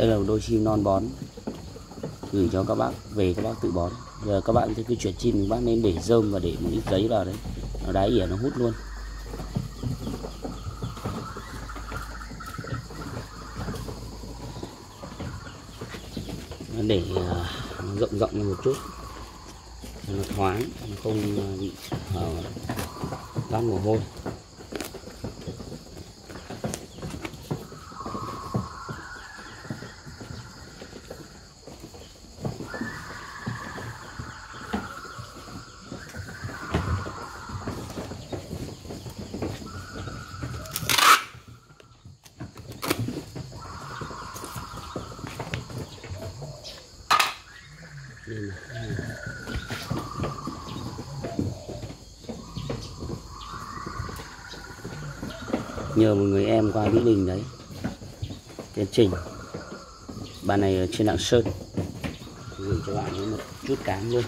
đây là một đôi chim non bón. Gửi cho các bác về các bác tự bón. Giờ các bạn sẽ cứ chuyển chim các bác nên để rơm và để một ít giấy vào đấy. Nó đáy ỉa nó hút luôn. Nó để à, nó rộng rộng lên một chút. Nó thoáng nó không à, bị à, uh, lăn mồ hôi Đây này nhờ một người em qua Mỹ Đình đấy. Tiến trình bạn này ở trên Lạng Sơn. Gửi cho bạn một chút cám luôn.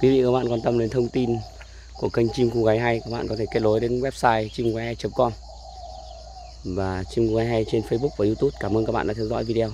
Quý vị các bạn quan tâm đến thông tin của kênh chim cô gái hay, các bạn có thể kết nối đến website chim hay com và chim gái hay trên Facebook và YouTube. Cảm ơn các bạn đã theo dõi video.